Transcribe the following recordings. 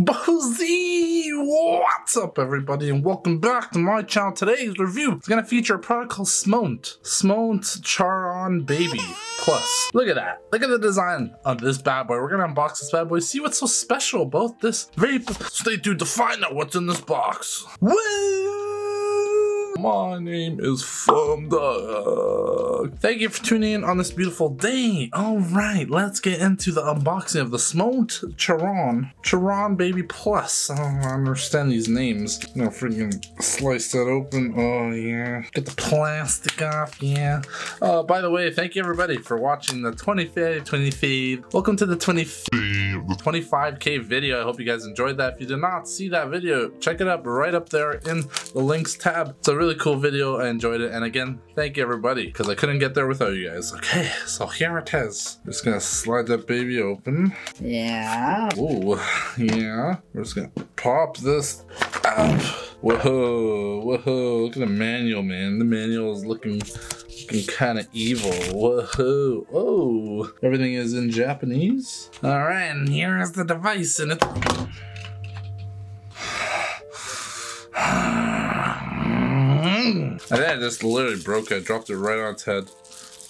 Boozy! What's up, everybody, and welcome back to my channel. Today's review is going to feature a product called Smoant. Smoant Charon Baby Plus. Look at that. Look at the design of this bad boy. We're going to unbox this bad boy, see what's so special about this very... Stay tuned to find out what's in this box. Woo! My name is Dog. Thank you for tuning in on this beautiful day. All right, let's get into the unboxing of the Smoant Charon. Charon Baby Plus. I don't understand these names. Gonna freaking slice that open. Oh, yeah. Get the plastic off, yeah. Uh, by the way, thank you everybody for watching the 25, 25. Welcome to the 25, 25k video. I hope you guys enjoyed that. If you did not see that video, check it up right up there in the links tab. It's a really really cool video. I enjoyed it. And again, thank you everybody because I couldn't get there without you guys. Okay, so here it is. Just gonna slide that baby open. Yeah. Ooh, yeah. We're just gonna pop this out. Whoa, whoa, look at the manual, man. The manual is looking looking kind of evil. Whoa, oh, everything is in Japanese. All right, and here is the device, and it's I then just literally broke it. dropped it right on its head.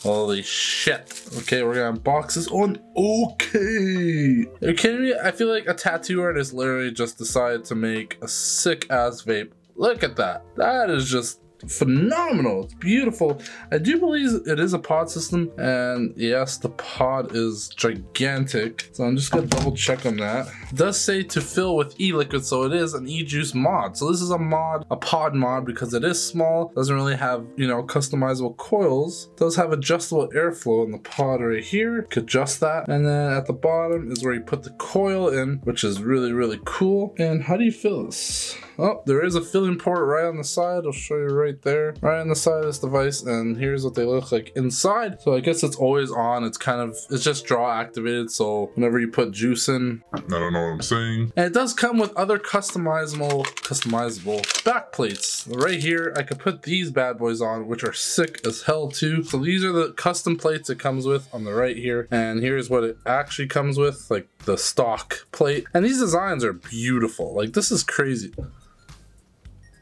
Holy shit. Okay, we're gonna unbox this on okay. Are you kidding me? I feel like a tattoo artist literally just decided to make a sick ass vape. Look at that. That is just phenomenal. It's beautiful. I do believe it is a pod system, and yes, the pod is gigantic. So I'm just gonna double check on that. It does say to fill with e-liquid, so it is an e-juice mod. So this is a mod, a pod mod, because it is small, doesn't really have, you know, customizable coils. It does have adjustable airflow in the pod right here. Could adjust that. And then at the bottom is where you put the coil in, which is really, really cool. And how do you fill this? Oh, there is a filling port right on the side. I'll show you right there, right on the side of this device. And here's what they look like inside. So I guess it's always on. It's kind of, it's just draw activated. So whenever you put juice in, I don't know what I'm saying. And it does come with other customizable, customizable back plates. Right here, I could put these bad boys on, which are sick as hell too. So these are the custom plates it comes with on the right here. And here's what it actually comes with, like the stock plate. And these designs are beautiful. Like this is crazy.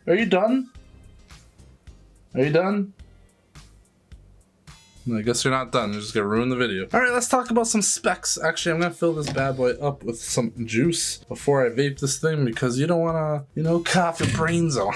Are you done? Are you done? I guess you're not done. You're just gonna ruin the video. All right, let's talk about some specs. Actually, I'm gonna fill this bad boy up with some juice before I vape this thing because you don't wanna, you know, cough your brains out.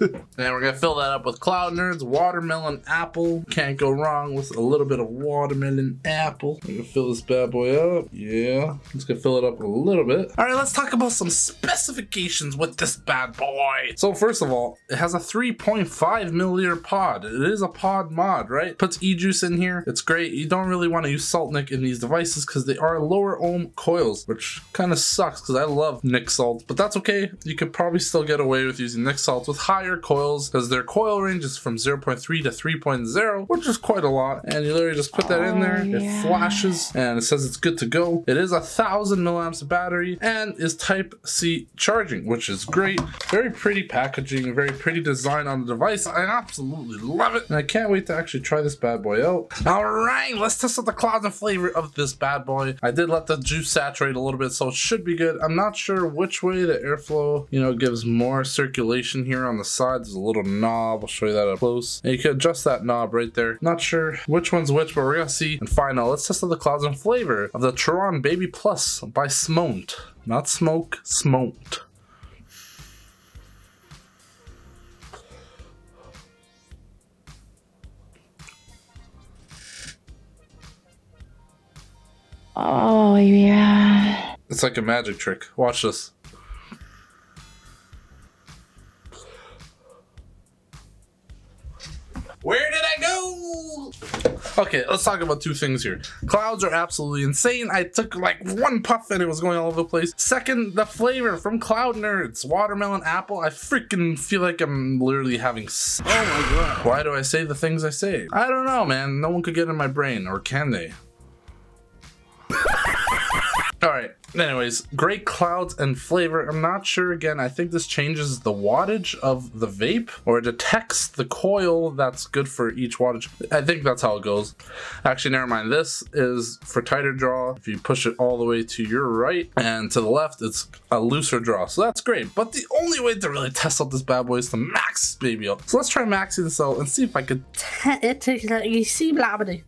and we're gonna fill that up with Cloud Nurdz, watermelon apple. Can't go wrong with a little bit of watermelon apple. I'm gonna fill this bad boy up. Yeah, just gonna fill it up a little bit. All right, let's talk about some specifications with this bad boy. So first of all, it has a 3.5 milliliter pod. It is a pod mod, right? Puts e-juice in here. It's great. You don't really want to use salt nic in these devices because they are lower ohm coils, which kind of sucks because I love nic salts, but that's okay. You could probably still get away with using nic salts with higher coils because their coil range is from 0.3 to 3.0, which is quite a lot. And you literally just put that in there. Oh, it flashes and it says it's good to go. It is a thousand milliamps of battery and is type C charging, which is great. Very pretty packaging, very pretty design on the device. I absolutely love it. And I can't wait to actually try this bad boy out. All right, let's test out the and flavor of this bad boy. I did let the juice saturate a little bit, so it should be good. I'm not sure which way the airflow, you know, gives more circulation here on the side. There's a little knob. I'll show you that up close. And you can adjust that knob right there. Not sure which one's which, but we're gonna see and out. Let's test out the clouds and flavor of the Charon Baby Plus by Smoant. Not Smoke, Smoant. Oh, yeah. It's like a magic trick. Watch this. Where did I go? Okay, let's talk about two things here. Clouds are absolutely insane. I took like one puff and it was going all over the place. Second, the flavor from Cloud Nurdz. Watermelon apple. I freaking feel like I'm literally having... Oh my god. Why do I say the things I say? I don't know, man. No one could get in my brain. Or can they? All right, Anyways, great clouds and flavor. I'm not sure again. I think this changes the wattage of the vape or detects the coil that's good for each wattage. I think that's how it goes. Actually, never mind. This is for tighter draw. If you push it all the way to your right and to the left, it's a looser draw. So that's great. But the only way to really test out this bad boy is to max this baby out. So let's try maxing this out and see if I could. It takes you see. This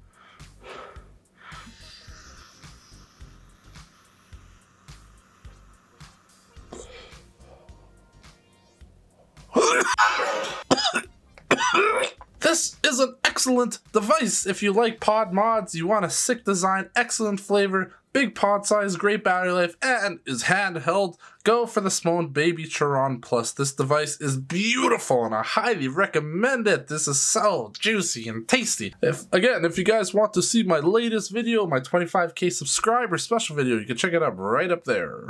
excellent device if you like pod mods, you want a sick design, excellent flavor, big pod size, great battery life, and is handheld. Go for the Smoant Baby Charon Plus. This device is beautiful and I highly recommend it. This is so juicy and tasty. If again, if you guys want to see my latest video, my 25k subscriber special video, you can check it out right up there.